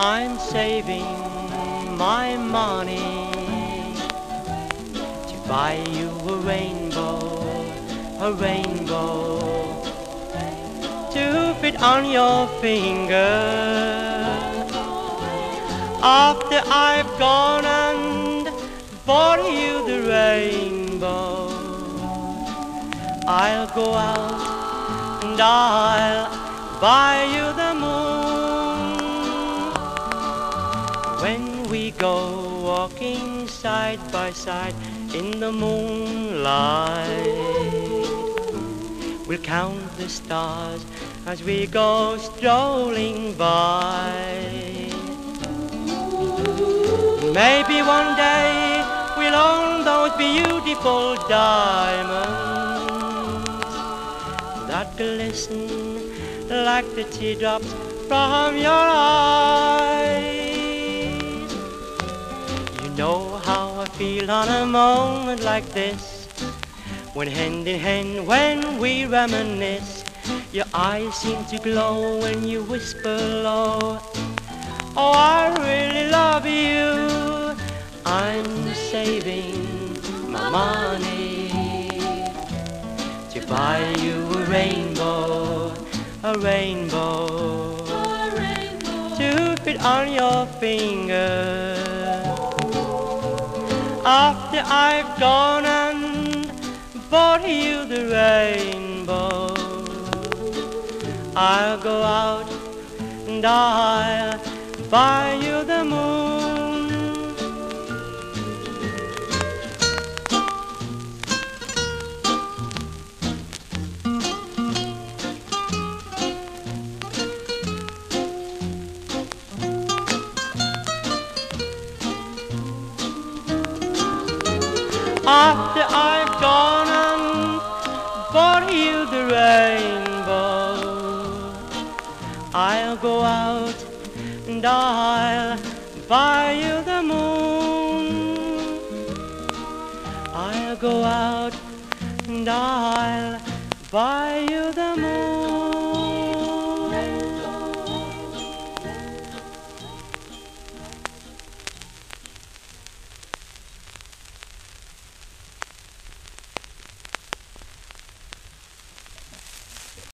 I'm saving my money to buy you a rainbow, a rainbow to fit on your finger. After I've gone and bought you the rainbow, I'll go out and I'll buy you the moon. When we go walking side by side in the moonlight, we'll count the stars as we go strolling by. Maybe one day we'll own those beautiful diamonds that glisten like the teardrops from your eyes. Know how I feel on a moment like this, when hand in hand, when we reminisce. Your eyes seem to glow when you whisper low. Oh, I really love you. I'm saving my money to buy you a rainbow, a rainbow, to fit on your finger. After I've gone and bought you the rainbow, I'll go out and I'll buy you the moon. After I've gone and bought you the rainbow, I'll go out and I'll buy you the moon. I'll go out and I'll buy you the moon.